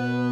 Música